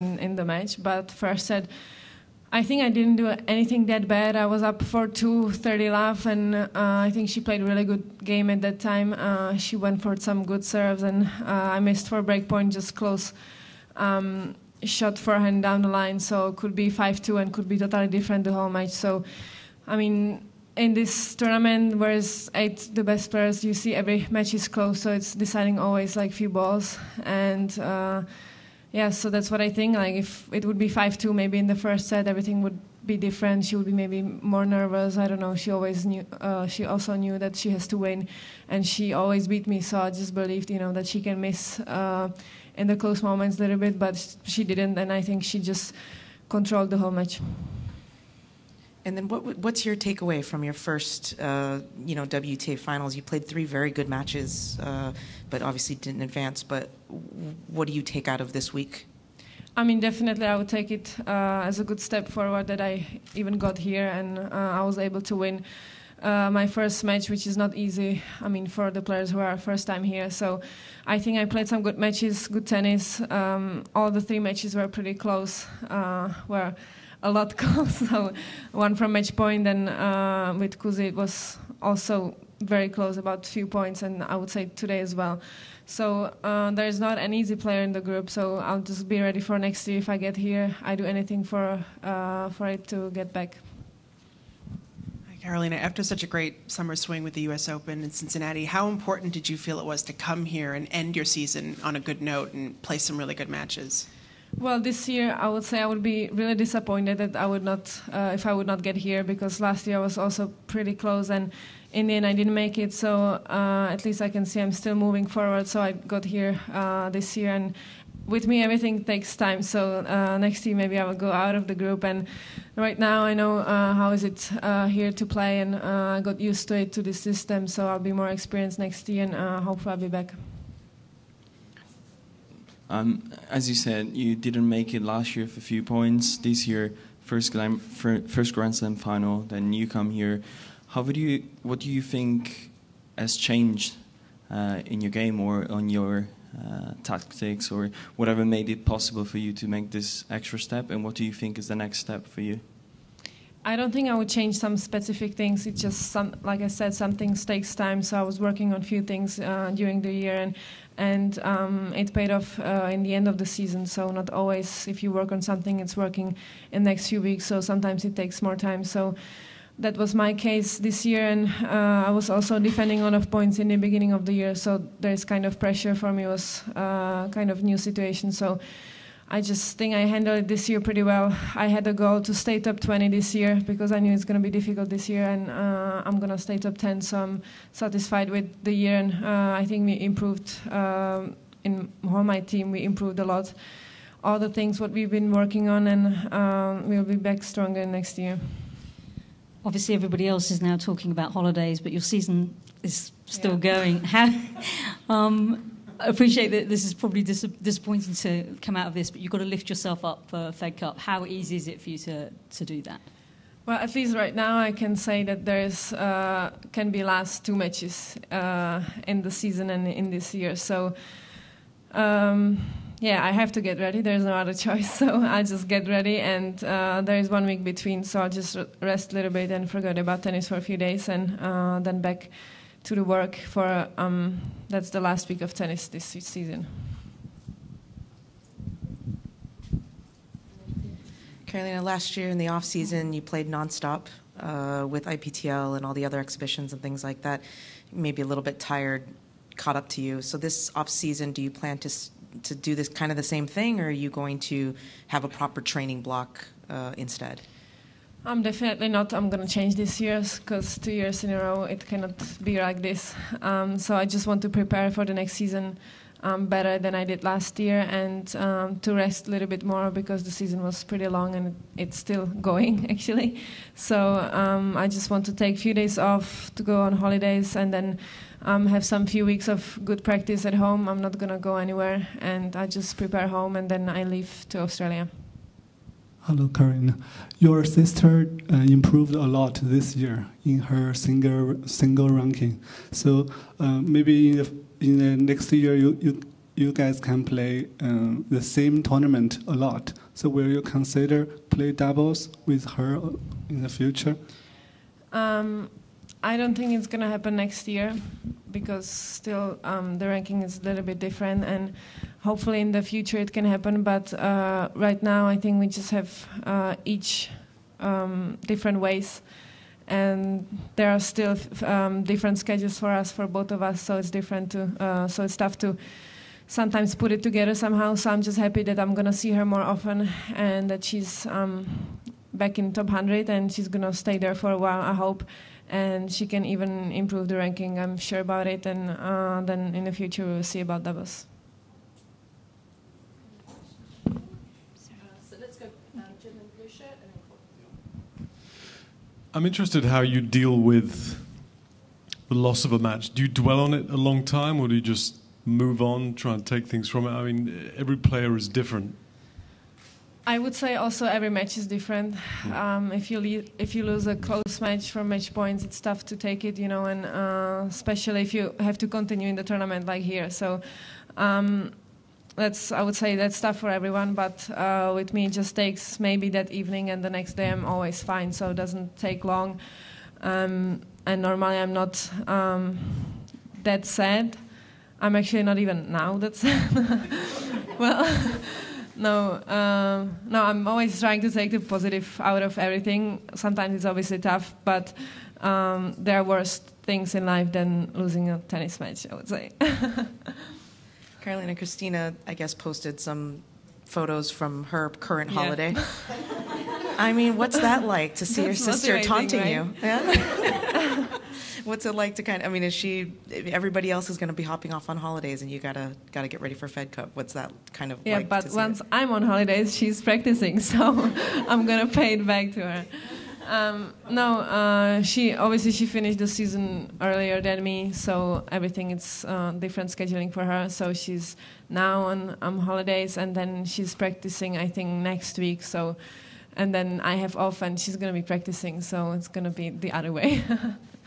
in, in the match. But first said, I think I didn't do anything that bad. I was up for two thirty love, and uh, I think she played really good game at that time. Uh, she went for some good serves, and uh, I missed for break point, just close um, shot forehand down the line. So could be five two, and could be totally different the whole match. So, I mean. In this tournament, where it's eight the best players, you see every match is close, so it's deciding always like few balls, and uh, yeah, so that's what I think. Like if it would be five two, maybe in the first set, everything would be different. She would be maybe more nervous. I don't know. She always knew. Uh, she also knew that she has to win, and she always beat me. So I just believed, you know, that she can miss uh, in the close moments a little bit, but she didn't, and I think she just controlled the whole match. And then, what, what's your takeaway from your first, uh, you know, WTA finals? You played three very good matches, uh, but obviously didn't advance. But what do you take out of this week? I mean, definitely, I would take it uh, as a good step forward that I even got here and uh, I was able to win. Uh, my first match, which is not easy. I mean, for the players who are first time here. So, I think I played some good matches, good tennis. Um, all the three matches were pretty close. Uh, where a lot close. so one from match point, and uh, with Kuzi it was also very close, about few points, and I would say today as well. So uh, there is not an easy player in the group. So I'll just be ready for next year. If I get here, I do anything for uh, for it to get back. Karolina, after such a great summer swing with the U.S. Open in Cincinnati, how important did you feel it was to come here and end your season on a good note and play some really good matches? Well, this year I would say I would be really disappointed that I would not, uh, if I would not get here, because last year I was also pretty close, and in the end I didn't make it. So uh, at least I can see I'm still moving forward. So I got here uh, this year, and with me everything takes time. So uh, next year maybe I will go out of the group, and right now I know uh, how is it uh, here to play, and I got used to it to the system. So I'll be more experienced next year, and hopefully I'll be back. Um, as you said, you didn't make it last year for a few points. This year, first Grand, first Grand Slam final. Then you come here. How would you? What do you think has changed uh, in your game or on your uh, tactics or whatever made it possible for you to make this extra step? And what do you think is the next step for you? I don't think I would change some specific things. It's just some, like I said, some things takes time. So I was working on a few things uh, during the year, and and um, it paid off uh, in the end of the season. So not always, if you work on something, it's working in the next few weeks. So sometimes it takes more time. So that was my case this year, and uh, I was also defending a lot of points in the beginning of the year. So there's kind of pressure for me. It was uh, kind of new situation. So I just think I handled it this year pretty well. I had a goal to stay top 20 this year because I knew it's going to be difficult this year, and uh, I'm going to stay top 10. So I'm satisfied with the year, and uh, I think we improved um, in all my team. We improved a lot. All the things what we've been working on, and um, we'll be back stronger next year. Obviously, everybody else is now talking about holidays, but your season is still yeah. going. How? Um, I appreciate that this is probably dis- disappointing to come out of this, but you've got to lift yourself up for Fed Cup. How easy is it for you to, to do that? Well, at least right now, I can say that there's uh, can be last two matches uh, in the season and in this year. So, um, yeah, I have to get ready. There's no other choice. So I'll just get ready, and uh, there is one week between. So I'll just rest a little bit and forget about tennis for a few days, and uh, then back to the work for um, that's the last week of tennis this season. Karolina, last year in the off season, you played nonstop uh, with IPTL and all the other exhibitions and things like that. Maybe a little bit tired, caught up to you. So this off season, do you plan to to do this kind of the same thing, or are you going to have a proper training block uh, instead? I'm definitely not. I'm gonna change this year because two years in a row it cannot be like this. Um, so I just want to prepare for the next season um, better than I did last year and um, to rest a little bit more because the season was pretty long and it's still going actually. So um, I just want to take a few days off to go on holidays and then um, have some few weeks of good practice at home. I'm not gonna go anywhere and I just prepare home and then I leave to Australia. Hello, Karin. Your sister uh, improved a lot this year in her single single ranking. So uh, maybe in the, in the next year you, you you guys can play um, the same tournament a lot. So will you consider play doubles with her in the future? Um, I don't think it's gonna happen next year because still um, the ranking is a little bit different, and hopefully in the future it can happen. But uh, right now, I think we just have uh, each um, different ways, and there are still um, different schedules for us for both of us. So it's different to uh, so it's tough to sometimes put it together somehow. So I'm just happy that I'm gonna see her more often and that she's um, back in top 100 and she's gonna stay there for a while. I hope and she can even improve the ranking. I'm sure about it, and uh, then in the future we'll see about doubles. I'm interested how you deal with the loss of a match. Do you dwell on it a long time, or do you just move on, try and take things from it? I mean, every player is different. I would say also every match is different. Um, if you le- if you lose a close match from match points, it's tough to take it, you know, and uh, especially if you have to continue in the tournament like here. So um, that's I would say that's tough for everyone. But uh, with me, it just takes maybe that evening, and the next day I'm always fine. So it doesn't take long. Um, and normally I'm not um, that sad. I'm actually not even now that sad. well. No, um, no. I'm always trying to take the positive out of everything. Sometimes it's obviously tough, but um, there are worse things in life than losing a tennis match. I would say. Karolina Kristyna, I guess, posted some photos from her current Yeah. holiday. I mean, what's that like to see your sister taunting right? you? Yeah. What's it like to kind of? I mean, is she? Everybody else is going to be hopping off on holidays, and you gotta gotta get ready for Fed Cup. What's that kind of yeah, like? but once it? I'm on holidays, she's practicing, so I'm gonna pay it back to her. Um, no, uh, she obviously she finished the season earlier than me, so everything is uh, different scheduling for her. So she's now on um, holidays, and then she's practicing. I think next week. So, and then I have off, and she's gonna be practicing. So it's gonna be the other way.